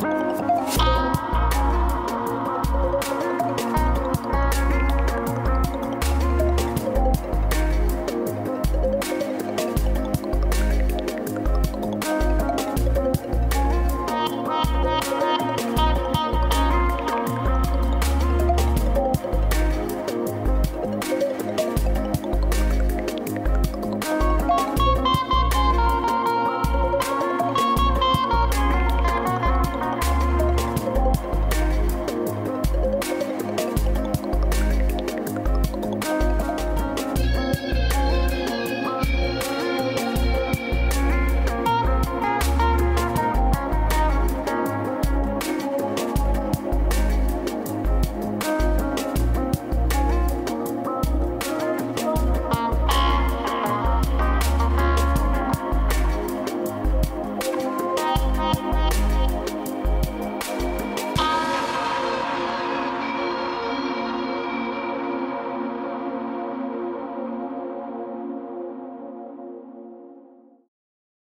Bye.